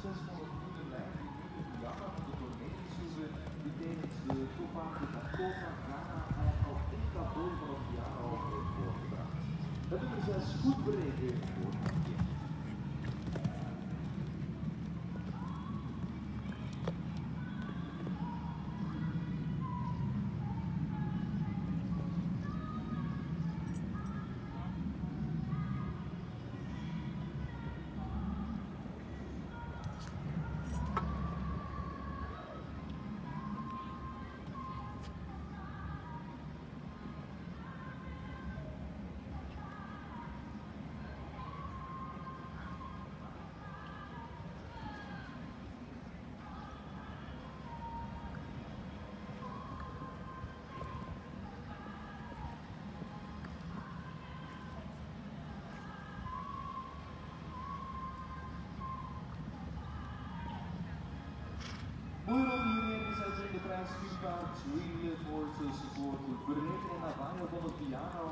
600 meter lijn in Miyama van de Cornelische eh, ze die tijdens de topwagen van Kota Ghana al één kapoor van het jaar al heeft voorgebracht. Dat doen ze als goed berekend voor. Hij in de prijs Spuurpaard, Really Forces voor de bereden